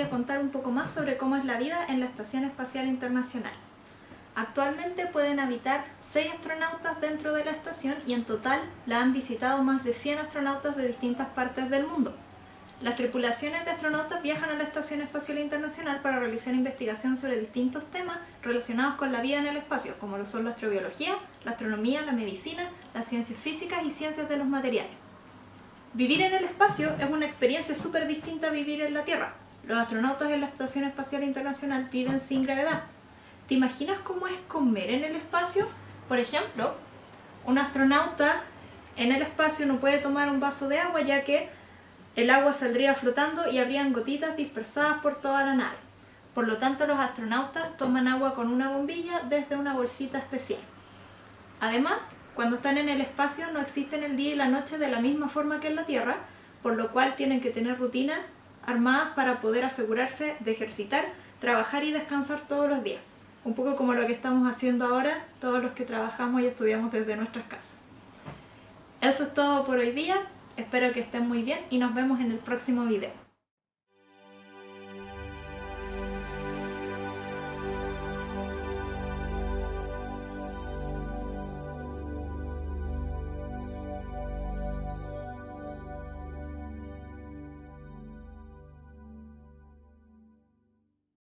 a contar un poco más sobre cómo es la vida en la Estación Espacial Internacional. Actualmente pueden habitar 6 astronautas dentro de la estación y en total la han visitado más de 100 astronautas de distintas partes del mundo. Las tripulaciones de astronautas viajan a la Estación Espacial Internacional para realizar investigación sobre distintos temas relacionados con la vida en el espacio, como lo son la astrobiología, la astronomía, la medicina, las ciencias físicas y ciencias de los materiales. Vivir en el espacio es una experiencia súper distinta a vivir en la Tierra. Los astronautas en la Estación Espacial Internacional viven sin gravedad. ¿Te imaginas cómo es comer en el espacio? Por ejemplo, un astronauta en el espacio no puede tomar un vaso de agua ya que el agua saldría flotando y habrían gotitas dispersadas por toda la nave. Por lo tanto, los astronautas toman agua con una bombilla desde una bolsita especial. Además, cuando están en el espacio no existen el día y la noche de la misma forma que en la Tierra, por lo cual tienen que tener rutinas armadas para poder asegurarse de ejercitar, trabajar y descansar todos los días. Un poco como lo que estamos haciendo ahora todos los que trabajamos y estudiamos desde nuestras casas. Eso es todo por hoy día. Espero que estén muy bien y nos vemos en el próximo video.